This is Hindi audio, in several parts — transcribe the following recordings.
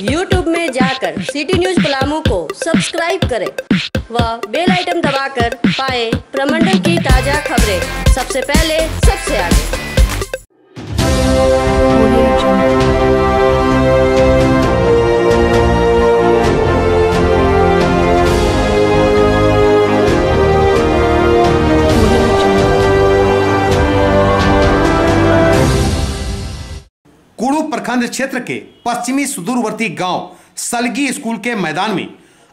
यूट्यूब में जाकर सिटी न्यूज़ पलामू को सब्सक्राइब करें व बेल आइटम दबाकर पाएँ प्रमंडल की ताज़ा खबरें। सबसे पहले, सबसे आगे। प्रखंड क्षेत्र के पश्चिमी सुदूरवर्ती गाँव सलगी स्कूल के मैदान में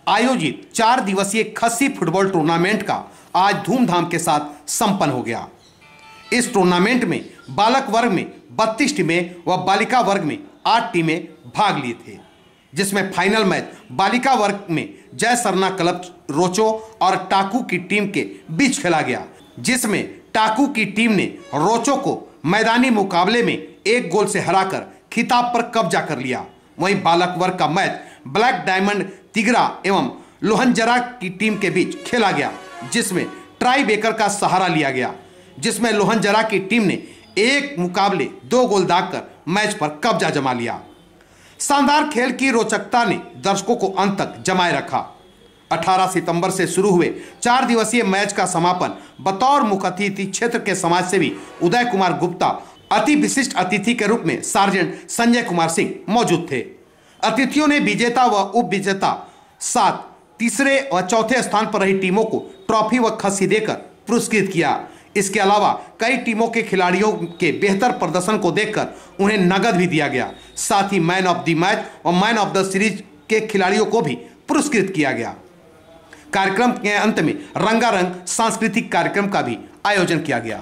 आयोजित चार दिवसीय खस्सी फुटबॉल टूर्नामेंट का आज धूमधाम के साथ संपन्न हो गया। इस टूर्नामेंट में बालक वर्ग में 32 टीमें व बालिका वर्ग में 8 टीमें भाग लिए थे, जिसमें फाइनल मैच बालिका वर्ग में जय सरना क्लब, रोचो और टाकू की टीम के बीच खेला गया, जिसमें टाकू की टीम ने रोचो को मैदानी मुकाबले में एक गोल से हराकर खिताब पर कब्जा कर लिया। वहीं बालक वर्ग का मैच ब्लैक डायमंड, तिगरा एवं लोहनजरा की टीम के बीच खेला गया, जिसमें ट्राई बेकर का सहारा लिया गया, जिसमें लोहनजरा की टीम ने एक मुकाबले दो गोल दागकर मैच पर कब्जा जमा लिया। शानदार खेल की रोचकता ने दर्शकों को अंत तक जमाए रखा। 18 सितंबर से शुरू हुए चार दिवसीय मैच का समापन बतौर मुख्य अतिथि क्षेत्र के समाज सेवी उदय कुमार गुप्ता अति विशिष्ट अतिथि के रूप में सार्जेंट संजय कुमार सिंह मौजूद थे। अतिथियों ने विजेता व उप विजेता सात, तीसरे व चौथे स्थान पर रही टीमों को ट्रॉफी व खसी देकर पुरस्कृत किया। इसके अलावा कई टीमों के खिलाड़ियों के बेहतर प्रदर्शन को देखकर उन्हें नगद भी दिया गया। साथ ही मैन ऑफ़ द मैच और मैन ऑफ़ द सीरीज़ के खिलाड़ियों को भी पुरस्कृत किया गया। कार्यक्रम के अंत में रंगारंग सांस्कृतिक कार्यक्रम का भी आयोजन किया गया।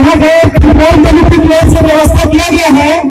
यहाँ पे बहुत बेनिफिट से व्यवस्था किया गया है।